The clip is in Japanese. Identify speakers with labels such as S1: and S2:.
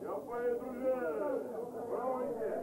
S1: Я поеду же! Броньте!